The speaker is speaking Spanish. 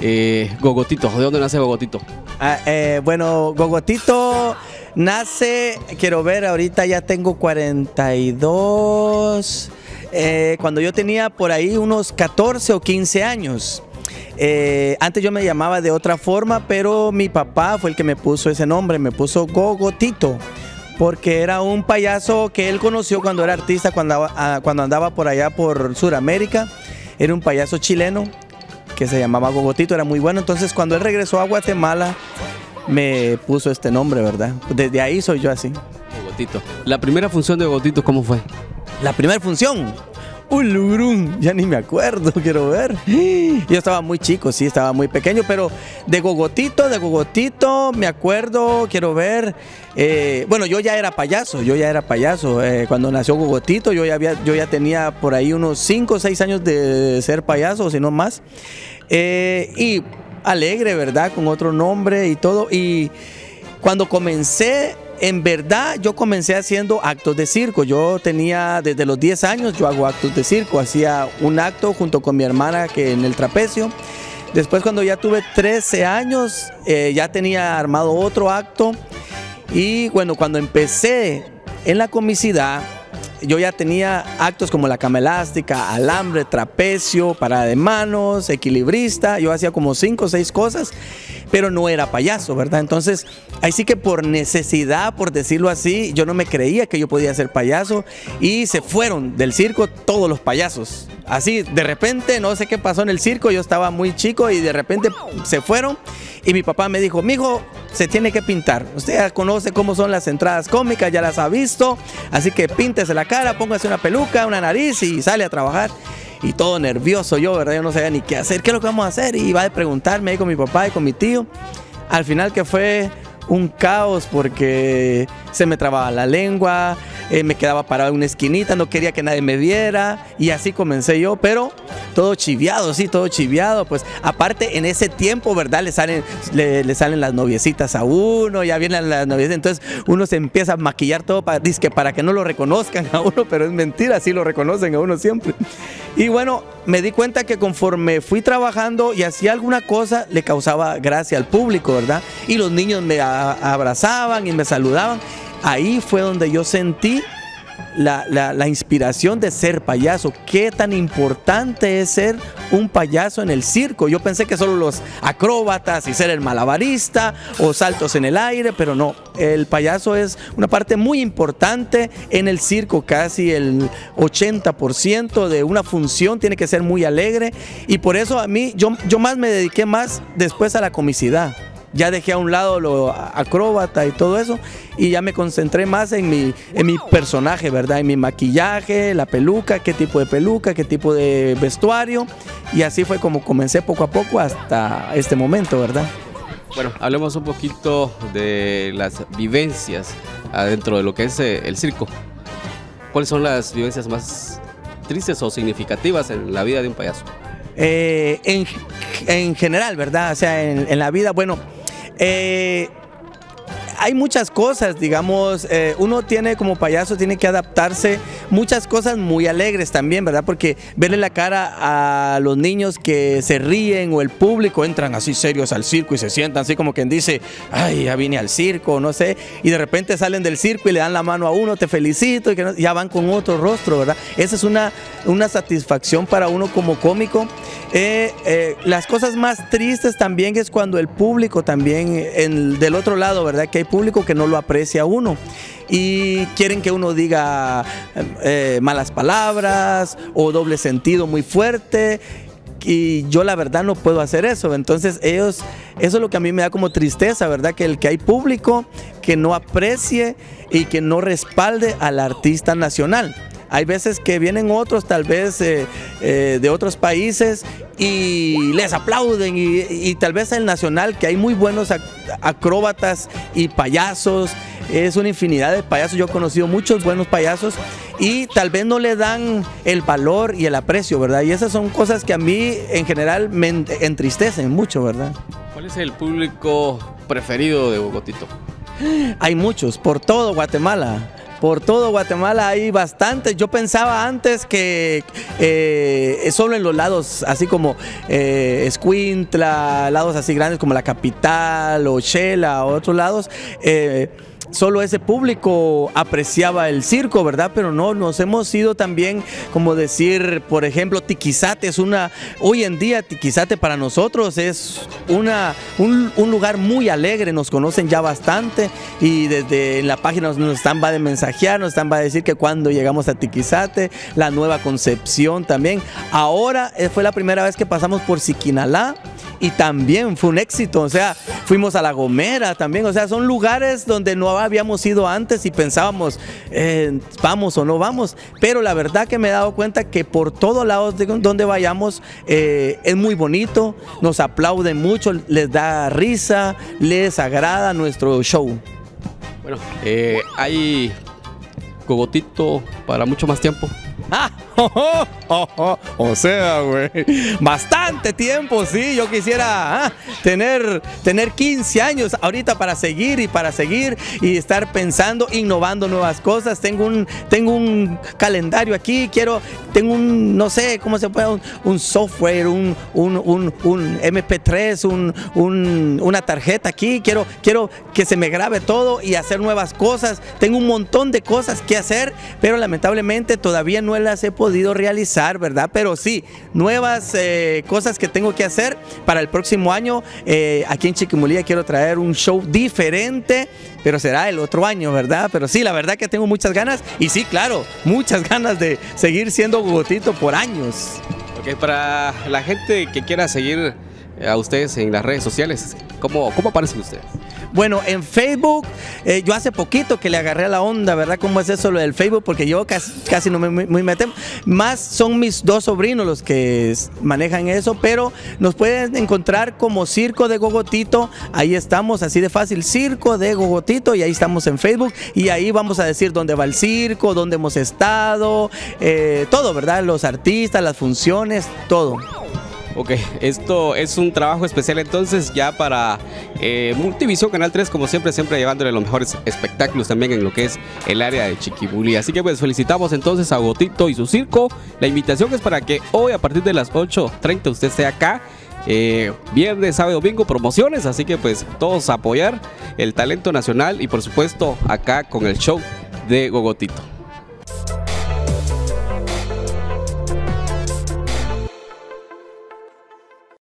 eh, Gogotito? ¿De dónde nace Gogotito? Ah, eh, bueno, Gogotito nace, quiero ver, ahorita ya tengo 42. eh, cuando yo tenía por ahí unos 14 o 15 años. Antes yo me llamaba de otra forma, pero mi papá fue el que me puso ese nombre, me puso Gogotito, porque era un payaso que él conoció cuando era artista, cuando, ah, cuando andaba por allá por Sudamérica. Era un payaso chileno que se llamaba Gogotito, era muy bueno. Entonces cuando él regresó a Guatemala, me puso este nombre, ¿verdad? Desde ahí soy yo así. Gogotito. La primera función de Gogotito, ¿cómo fue? La primera función. Ulurún, ya ni me acuerdo, quiero ver. Yo estaba muy chico, sí, estaba muy pequeño, pero de Gogotito, de Gogotito, me acuerdo, quiero ver. eh, bueno, yo ya era payaso, yo ya era payaso. eh, cuando nació Gogotito, yo ya, había, yo ya tenía por ahí unos 5 o 6 años de ser payaso, si no más. Eh, y alegre, ¿verdad? Con otro nombre y todo. Y cuando comencé, en verdad, yo comencé haciendo actos de circo. Yo tenía, desde los 10 años, yo hago actos de circo. Hacía un acto junto con mi hermana que en el trapecio. Después, cuando ya tuve 13 años, eh, ya tenía armado otro acto. Y bueno, cuando empecé en la comicidad, yo ya tenía actos como la cama elástica, alambre, trapecio, parada de manos, equilibrista. Yo hacía como cinco o seis cosas, pero no era payaso, ¿verdad? Entonces, ahí sí que por necesidad, por decirlo así, yo no me creía que yo podía ser payaso y se fueron del circo todos los payasos. Así, de repente, no sé qué pasó en el circo, yo estaba muy chico y de repente se fueron y mi papá me dijo, mijo, se tiene que pintar. Usted ya conoce cómo son las entradas cómicas, ya las ha visto, así que píntese la cara, póngase una peluca, una nariz y sale a trabajar. Y todo nervioso yo, ¿verdad? Yo no sabía ni qué hacer, qué es lo que vamos a hacer. Y iba a preguntarme ahí con mi papá y con mi tío. Al final que fue un caos porque se me trababa la lengua, me quedaba parado en una esquinita, no quería que nadie me viera y así comencé yo, pero todo chiviado, sí, todo chiviado, pues aparte en ese tiempo, ¿verdad? Le salen, le, le salen las noviecitas a uno, ya vienen las noviecitas, entonces uno se empieza a maquillar todo para, dizque para que no lo reconozcan a uno, pero es mentira, sí lo reconocen a uno siempre. Y bueno, me di cuenta que conforme fui trabajando y hacía alguna cosa, le causaba gracia al público, ¿verdad? Y los niños me abrazaban y me saludaban. Ahí fue donde yo sentí la, la- inspiración de ser payaso. Qué tan importante es ser un payaso en el circo. Yo pensé que solo los acróbatas y ser el malabarista o saltos en el aire, pero no. El payaso es una parte muy importante en el circo. Casi el 80% de una función tiene que ser muy alegre. Y por eso a mí, yo, yo más me dediqué más después a la comicidad ya dejé a un lado lo acróbata y todo eso y ya me concentré más en mi, en mi personaje, ¿verdad? En mi maquillaje, la peluca, qué tipo de peluca, qué tipo de vestuario y así fue como comencé poco a poco hasta este momento, ¿verdad? Bueno, hablemos un poquito de las vivencias adentro de lo que es eh, el circo. ¿Cuáles son las vivencias más tristes o significativas en la vida de un payaso? Eh, en, en general, ¿verdad? O sea, en, en la vida, bueno, eh, hay muchas cosas, digamos, eh, uno tiene como payaso, tiene que adaptarse, muchas cosas muy alegres también, ¿verdad? Porque verle la cara a los niños que se ríen o el público entran así serios al circo y se sientan así como quien dice, ay, ya vine al circo, no sé, y de repente salen del circo y le dan la mano a uno, te felicito, y que no- ya van con otro rostro, ¿verdad? Esa es una, una satisfacción para uno como cómico. Eh, eh, las cosas más tristes también es cuando el público también, en- del otro lado, ¿verdad? Que hay público que no lo aprecia a uno y quieren que uno diga eh, malas palabras o doble sentido muy fuerte. Y yo la verdad no puedo hacer eso. Entonces ellos, eso es lo que a mí me da como tristeza, ¿verdad? Que el que hay público que no aprecie y que no respalde al artista nacional. Hay veces que vienen otros, tal vez eh, eh, de otros países, y les aplauden. Y, y tal vez el nacional, que hay muy buenos ac- acróbatas y payasos, es una infinidad de payasos. Yo he conocido muchos buenos payasos y tal vez no le dan el valor y el aprecio, ¿verdad? Y esas son cosas que a mí en general me en- entristecen mucho, ¿verdad? ¿Cuál es el público preferido de Bogotito? Hay muchos, por todo Guatemala. Por todo Guatemala hay bastantes. Yo pensaba antes que eh, solo en los lados, así como eh, Escuintla, lados así grandes como la capital o Shela o otros lados. Eh, solo ese público apreciaba el circo, ¿verdad? Pero no, nos hemos ido también, como decir, por ejemplo, Tiquizate es una, hoy en día Tiquizate para nosotros es una, un, lugar muy alegre, nos conocen ya bastante y desde la página nos están va de mensajear, nos están va a decir que cuando llegamos a Tiquizate, la nueva concepción también. Ahora eh, fue la primera vez que pasamos por Siquinalá y también fue un éxito, o sea, fuimos a La Gomera también, o sea, son lugares donde no habíamos ido antes y pensábamos, eh, vamos o no vamos, pero la verdad que me he dado cuenta que por todos lados de donde vayamos eh, es muy bonito, nos aplauden mucho, les da risa, les agrada nuestro show. Bueno, eh, hay cogotito para mucho más tiempo. O sea, güey, bastante tiempo, sí. Yo quisiera ah, tener, tener 15 años ahorita para seguir y para seguir y estar pensando, innovando nuevas cosas. Tengo un, tengo un calendario aquí, quiero, tengo un, no sé, ¿cómo se puede? Un, software, un, un, MP3, un, una tarjeta aquí. Quiero, quiero que se me grabe todo y hacer nuevas cosas. Tengo un montón de cosas que hacer, pero lamentablemente todavía no las he podido realizar, ¿verdad? Pero sí, nuevas eh, cosas que tengo que hacer para el próximo año. Eh, aquí en Chiquimulía quiero traer un show diferente, pero será el otro año, ¿verdad? Pero sí, la verdad que tengo muchas ganas y sí, claro, muchas ganas de seguir siendo Gogotito por años. Ok, para la gente que quiera seguir a ustedes en las redes sociales, ¿cómo, cómo aparecen ustedes? Bueno, en Facebook, eh, yo hace poquito que le agarré la onda, ¿verdad? ¿Cómo es eso lo del Facebook? Porque yo casi, no me, me meto. Más son mis dos sobrinos los que manejan eso, pero nos pueden encontrar como Circo de Gogotito. Ahí estamos, así de fácil, Circo de Gogotito, y ahí estamos en Facebook. Y ahí vamos a decir dónde va el circo, dónde hemos estado, eh, todo, ¿verdad? Los artistas, las funciones, todo. Ok, esto es un trabajo especial entonces ya para eh, Multivisión Canal 3, como siempre, siempre llevándole los mejores espectáculos también en lo que es el área de Chiquibuli. Así que pues felicitamos entonces a Gotito y su circo. La invitación es para que hoy a partir de las 8.30 usted esté acá. Eh, viernes, sábado, domingo, promociones, así que pues todos apoyar el talento nacional y por supuesto acá con el show de Gogotito.